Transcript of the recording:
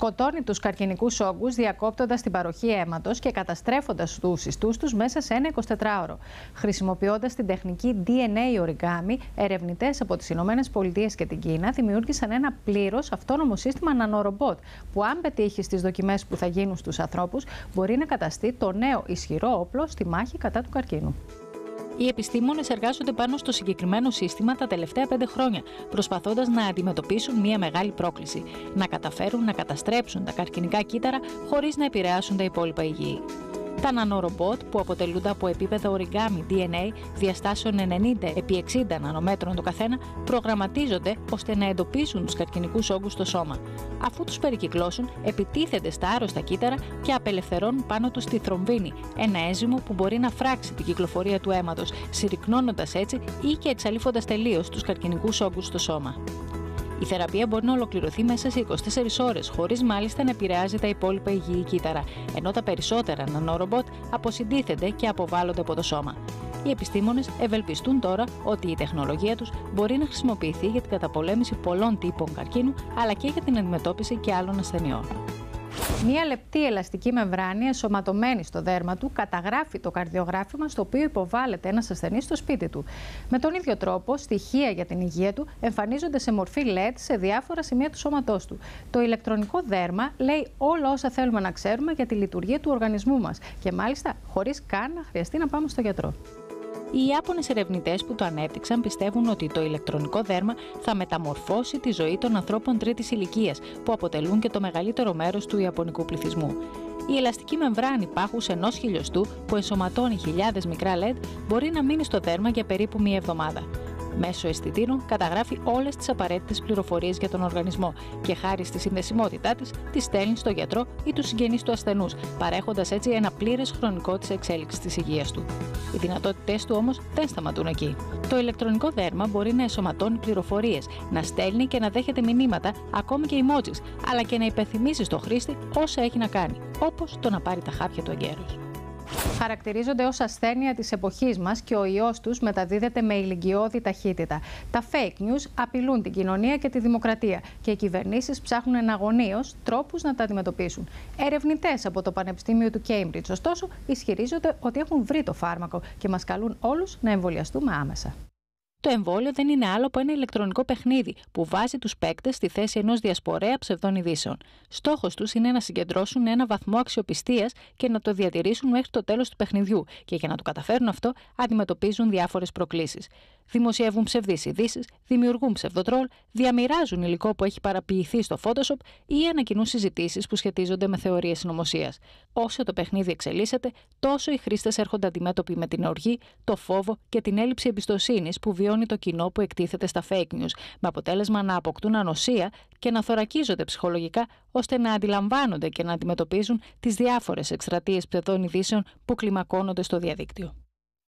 σκοτώνει τους καρκινικούς όγκους διακόπτοντας την παροχή αίματος και καταστρέφοντας τους ιστούς τους μέσα σε ένα 24ωρο. Χρησιμοποιώντας την τεχνική DNA origami, ερευνητές από τις Ηνωμένες Πολιτείες και την Κίνα δημιούργησαν ένα πλήρως αυτόνομο σύστημα νανορομπότ, που αν πετύχεις στι δοκιμές που θα γίνουν στους ανθρώπους, μπορεί να καταστεί το νέο ισχυρό όπλο στη μάχη κατά του καρκίνου. Οι επιστήμονες εργάζονται πάνω στο συγκεκριμένο σύστημα τα τελευταία πέντε χρόνια, προσπαθώντας να αντιμετωπίσουν μια μεγάλη πρόκληση: να καταφέρουν να καταστρέψουν τα καρκινικά κύτταρα χωρίς να επηρεάσουν τα υπόλοιπα υγιή. Τα νανορομπότ που αποτελούνται από επίπεδο origami DNA διαστάσεων 90 επί 60 νανομέτρων το καθένα προγραμματίζονται ώστε να εντοπίσουν τους καρκινικούς όγκους στο σώμα. Αφού τους περικυκλώσουν, επιτίθενται στα άρρωστα κύτταρα και απελευθερώνουν πάνω τους τη θρομβίνη, ένα ένζυμο που μπορεί να φράξει την κυκλοφορία του αίματος, συρρυκνώνοντας έτσι ή και εξαλείφοντας τελείως τους καρκινικούς όγκους στο σώμα. Η θεραπεία μπορεί να ολοκληρωθεί μέσα σε 24 ώρες, χωρίς μάλιστα να επηρεάζει τα υπόλοιπα υγιή κύτταρα, ενώ τα περισσότερα νανόρομποτ αποσυντίθενται και αποβάλλονται από το σώμα. Οι επιστήμονες ευελπιστούν τώρα ότι η τεχνολογία τους μπορεί να χρησιμοποιηθεί για την καταπολέμηση πολλών τύπων καρκίνου, αλλά και για την αντιμετώπιση και άλλων ασθενειών. Μία λεπτή ελαστική μεμβράνη ενσωματωμένη στο δέρμα του καταγράφει το καρδιογράφημα στο οποίο υποβάλλεται ένας ασθενής στο σπίτι του. Με τον ίδιο τρόπο, στοιχεία για την υγεία του εμφανίζονται σε μορφή LED σε διάφορα σημεία του σώματός του. Το ηλεκτρονικό δέρμα λέει όλα όσα θέλουμε να ξέρουμε για τη λειτουργία του οργανισμού μας και μάλιστα χωρίς καν να χρειαστεί να πάμε στο γιατρό. Οι Ιάπωνες ερευνητές που το ανέπτυξαν πιστεύουν ότι το ηλεκτρονικό δέρμα θα μεταμορφώσει τη ζωή των ανθρώπων τρίτης ηλικίας, που αποτελούν και το μεγαλύτερο μέρος του Ιαπωνικού πληθυσμού. Η ελαστική μεμβράνη πάχους ενός χιλιοστού που ενσωματώνει χιλιάδες μικρά LED μπορεί να μείνει στο δέρμα για περίπου μία εβδομάδα. Μέσω αισθητήρων καταγράφει όλες τις απαραίτητες πληροφορίες για τον οργανισμό και χάρη στη συνδεσιμότητά της, τη στέλνει στο γιατρό ή τους συγγενείς του ασθενούς, παρέχοντας έτσι ένα πλήρες χρονικό της εξέλιξης της υγείας του. Οι δυνατότητές του όμως δεν σταματούν εκεί. Το ηλεκτρονικό δέρμα μπορεί να εσωματώνει πληροφορίες, να στέλνει και να δέχεται μηνύματα, ακόμη και emojis, αλλά και να υπενθυμίσει στο χρήστη όσα έχει να κάνει, όπως το να πάρει τα χάπια του εγκαίρους χαρακτηρίζονται ως ασθένεια της εποχής μας και ο ιός τους μεταδίδεται με ηλικιώδη ταχύτητα. Τα fake news απειλούν την κοινωνία και τη δημοκρατία και οι κυβερνήσεις ψάχνουν εναγωνίως τρόπους να τα αντιμετωπίσουν. Ερευνητές από το Πανεπιστήμιο του Cambridge, ωστόσο, ισχυρίζονται ότι έχουν βρει το φάρμακο και μας καλούν όλους να εμβολιαστούμε άμεσα. Το εμβόλιο δεν είναι άλλο από ένα ηλεκτρονικό παιχνίδι που βάζει τους παίκτες στη θέση ενός διασπορέα ψευδών ειδήσεων. Στόχος τους είναι να συγκεντρώσουν ένα βαθμό αξιοπιστίας και να το διατηρήσουν μέχρι το τέλος του παιχνιδιού, και για να το καταφέρουν αυτό, αντιμετωπίζουν διάφορες προκλήσεις. Δημοσιεύουν ψευδείς ειδήσεις, δημιουργούν ψευδοτρόλ, διαμοιράζουν υλικό που έχει παραποιηθεί στο Photoshop ή ανακοινούν συζητήσεις που σχετίζονται με θεωρίες συνωμοσίας. Όσο το παιχνίδι εξελίσσεται, τόσο οι χρήστες έρχονται αντιμέτωποι με την οργή, το φόβο και την έλλειψη εμπιστοσύνης που βιώνει το κοινό που εκτίθεται στα fake news, με αποτέλεσμα να αποκτούν ανοσία και να θωρακίζονται ψυχολογικά ώστε να αντιλαμβάνονται και να αντιμετωπίζουν τις διάφορες εκστρατείες ψευδών ειδήσεων που κλιμακώνονται στο διαδίκτυο.